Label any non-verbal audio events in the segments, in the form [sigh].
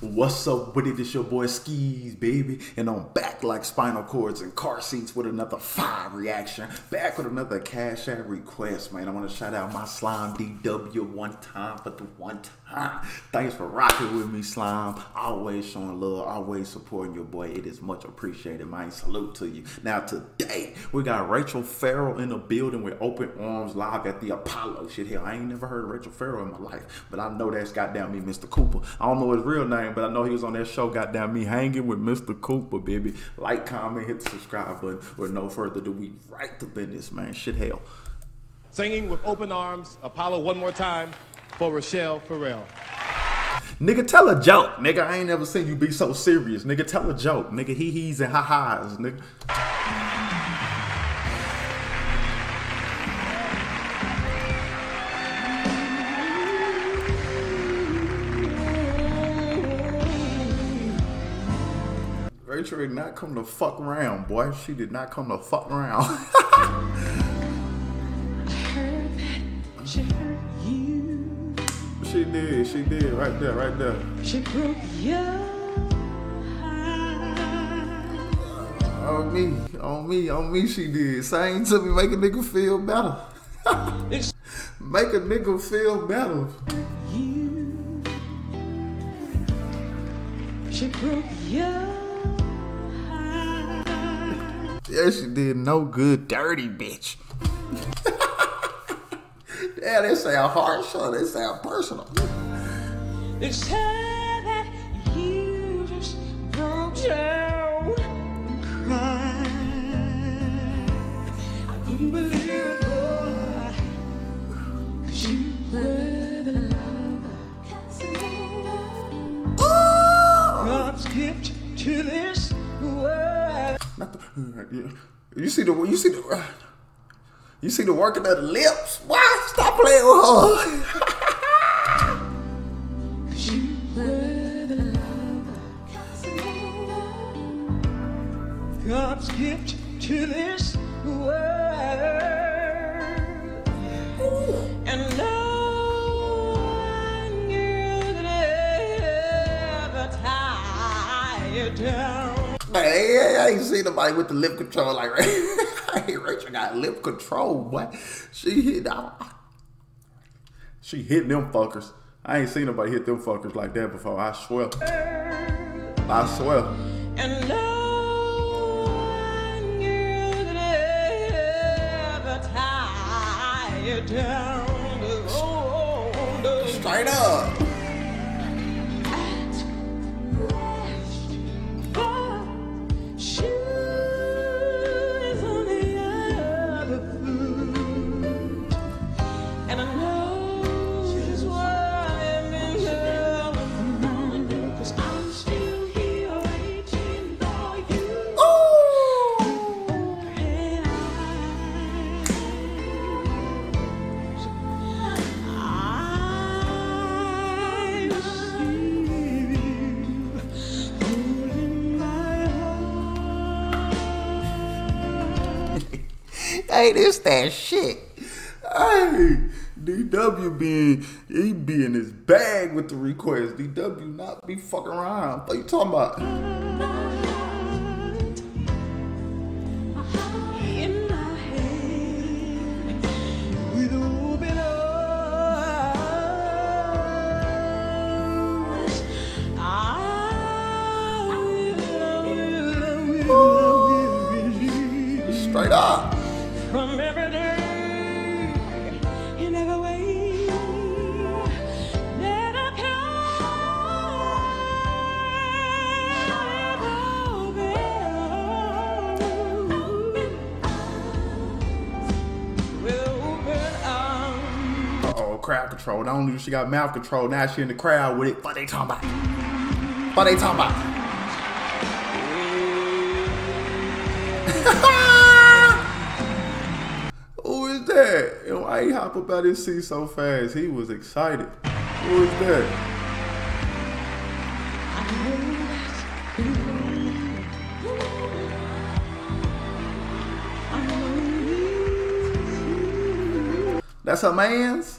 What's up with it? It's your boy Sceez, baby. And I'm back like spinal cords and car seats with another fire reaction. Back with another cash app request, man. I want to shout out my slime DW one time for the one time. [laughs] Thanks for rocking with me, slime. Always showing love, always supporting your boy. It is much appreciated, man. Salute to you. Now, today, we got Rachel Ferrell in the building with open arms live at the Apollo. Shit, hell, I ain't never heard Rachel Ferrell in my life, but I know that's goddamn me, Mr. Cooper. I don't know his real name but I know he was on that show, goddamn me, hanging with Mr. Cooper, baby. Like, comment, hit the subscribe button. With no further ado, we right to business, man. Shit hell. Singing with open arms, Apollo one more time for Rochelle Ferrell. Nigga, tell a joke. Nigga, I ain't never seen you be so serious. Nigga, tell a joke. Nigga, hee hees and ha ha's, nigga. Rachel did not come to fuck around, boy. She did not come to fuck around. [laughs] did, she did, right there, right there. She broke your On me, on me, on me, she did. Sing to me, make a nigga feel better. [laughs] make a nigga feel better. You, she broke your yeah, she did no good, dirty bitch. Yeah, they sound harsh, so they sound personal. It's sad that you just broke down and cried. I couldn't believe it, boy. Cause you were the lover. God's gift to this world. Not the, you see the you see the you see the working of the lips. Why stop playing with her? God's gift to this world, and no one ever tie you down. Hey, I ain't seen nobody with the lip control like [laughs] [laughs] hey, Rachel got lip control, boy. She hit She hit them fuckers. I ain't seen nobody hit them fuckers like that before. I swear. I swear. Hey, this that shit. Hey, DW being he be in his bag with the request. DW not be fucking around. What you talking about? Control. Not only she got mouth control, now she in the crowd with it. What they talking about? What they talking about? [laughs] Who is that? And why he hop up out his seat so fast? He was excited. Who is that? That's her man's?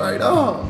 Straight oh. up.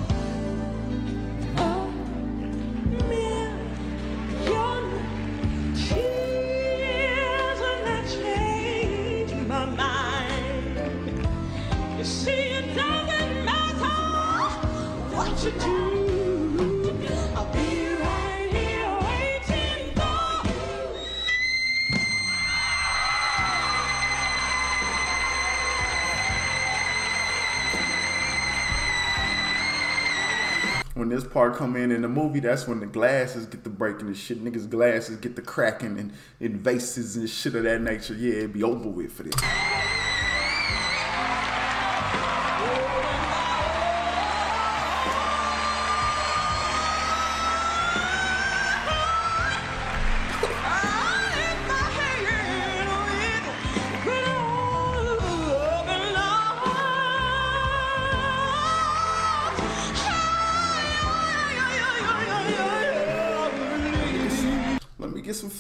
When this part come in in the movie, that's when the glasses get the breaking and shit. Niggas' glasses get the cracking and, and vases and shit of that nature. Yeah, it'd be over with for this.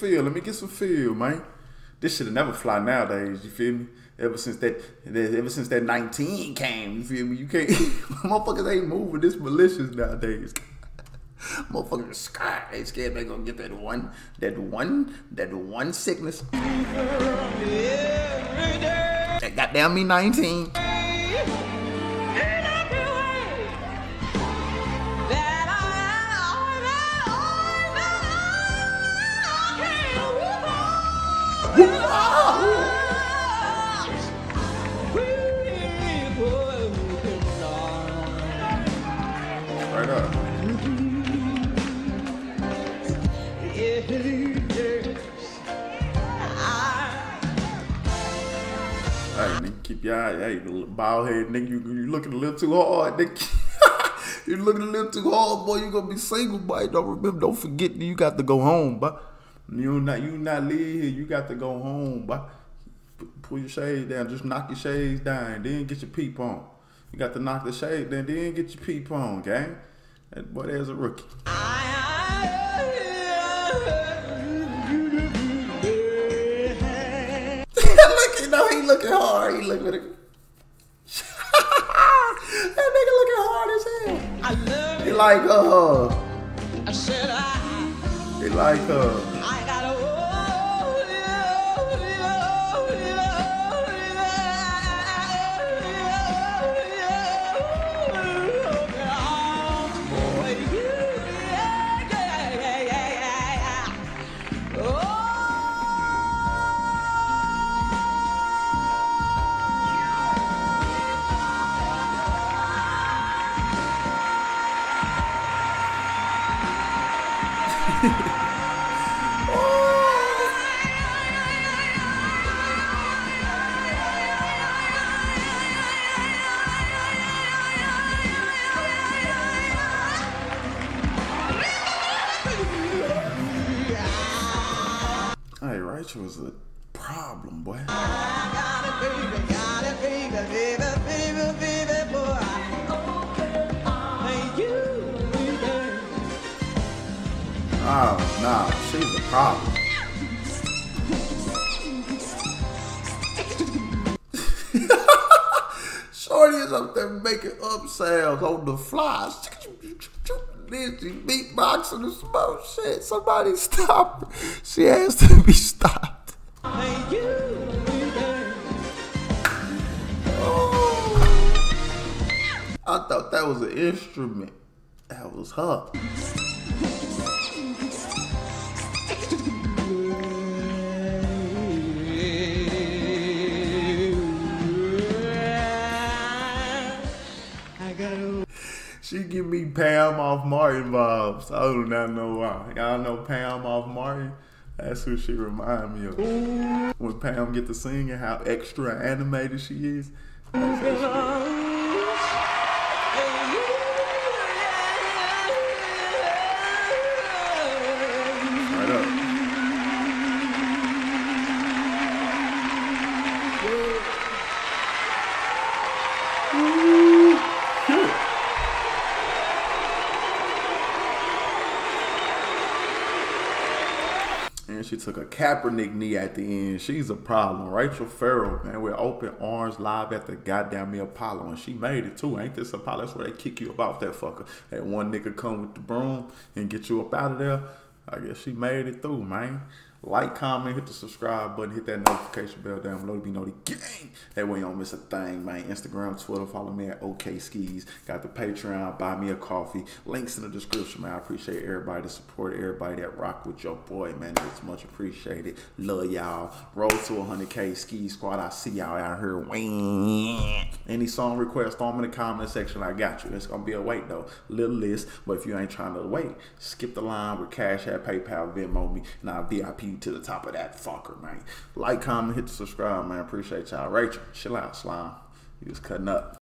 Feel. Let me get some feel, man. This should have never fly nowadays. You feel me? Ever since that, ever since that 19 came, you feel me? You can't, [laughs] motherfuckers ain't moving this malicious nowadays. [laughs] Motherfuckers scared. They scared they gonna get that one, that one, that one sickness. That goddamn me 19. Keep your eye. Hey, bald head nigga, you, you looking a little too hard, nigga. [laughs] you looking a little too hard, boy. You gonna be single, boy. Don't remember, don't forget, you got to go home, boy. You not, you not leave here. You got to go home, boy. Pull your shades down. Just knock your shades down, then get your peep on. You got to knock the shade down, then get your peep on, gang. That boy, there's a rookie. Know, he looking hard. He looking at it. [laughs] that nigga looking hard as hell. I love He like uh, I said I, he like uh. [laughs] Hey, Rachel was a problem, boy. Oh, nah, she's a problem. [laughs] Shorty is up there making up sounds on the fly. She beatboxing and smoke shit. Somebody stop. She has to be stopped. Oh. I thought that was an instrument. That was her. She give me Pam off Martin vibes. I do not know why. Y'all know Pam off Martin? That's who she remind me of. When Pam get to sing and how extra animated she is. She took a Kaepernick knee at the end. She's a problem. Rachel Ferrell, man, with open arms live at the goddamn me Apollo. And she made it too. Ain't this Apollo? That's where they kick you up off that fucker. That one nigga come with the broom and get you up out of there. I guess she made it through, man. Like, comment, hit the subscribe button, hit that notification bell down below to be notified. That way you don't miss a thing, man. Instagram, Twitter, follow me at OK Sceez. Got the Patreon, buy me a coffee. Links in the description, man. I appreciate everybody to support everybody that rock with your boy, man. It's much appreciated. Love y'all. Roll to 100K Sceez Squad. I see y'all out here. Any song request, throw them in the comment section. I got you. It's gonna be a wait though. Little list, but if you ain't trying to wait, skip the line with Cash App, PayPal, Venmo me, and I'll VIP you to the top of that fucker, man. Like, comment, hit the subscribe, man. Appreciate y'all. Rachel, chill out, slime. You was cutting up.